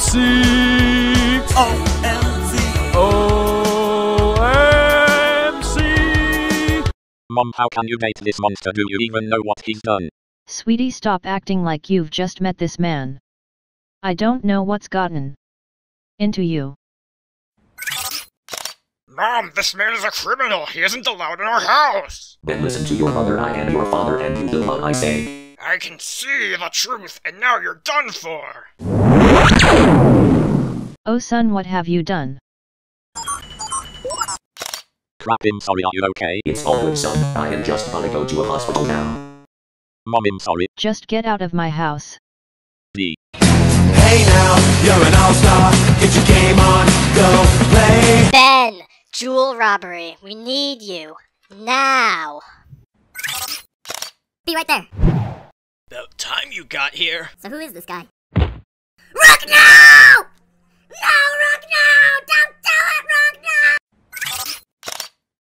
OMC. OMC. OMC. Mom, how can you date this monster? Do you even know what he's done? Sweetie, stop acting like you've just met this man. I don't know what's gotten into you. Mom, this man is a criminal. He isn't allowed in our house. Then listen to your mother I am your father and you do what I say. I can see the truth, and now you're done for! Oh son, what have you done? Crap, I'm sorry, are you okay? It's all good, son. I am just gonna go to a hospital now. Mom, I'm sorry. Just get out of my house. D. Hey now, you're an all-star. Get your game on, go play. Ben! Jewel robbery. We need you. Now! Be right there. About time you got here. So who is this guy? Rook, no! No, Rook, no! Don't do it, Rook, no!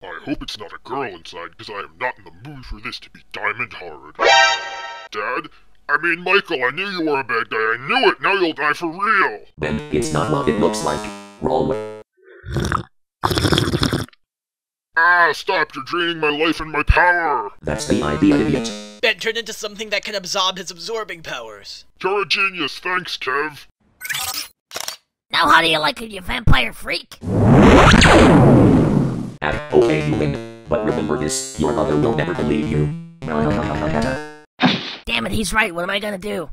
I hope it's not a girl inside, because I am not in the mood for this to be diamond hard. Dad? I mean, Michael, I knew you were a bad guy. I knew it! Now you'll die for real! Ben, it's not what it looks like. Roll. Ah, stop! You're draining my life and my power! That's the idea, idiot. Ben turned into something that can absorb his absorbing powers. You're a genius, thanks, Kev. Now how do you like it, you vampire freak? Okay, you win. But remember this, your mother will never believe you. Damn it, he's right. What am I gonna do?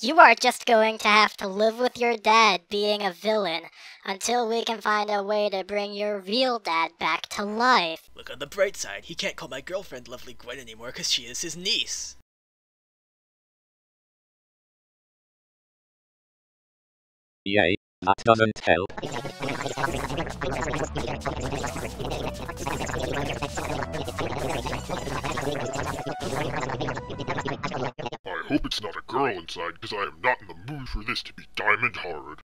You are just going to have to live with your dad being a villain until we can find a way to bring your real dad back to life. Look on the bright side, he can't call my girlfriend Lovely Gwen anymore because she is his niece. Yay, that doesn't help. I hope it's not a girl inside, because I am not in the mood for this to be diamond hard.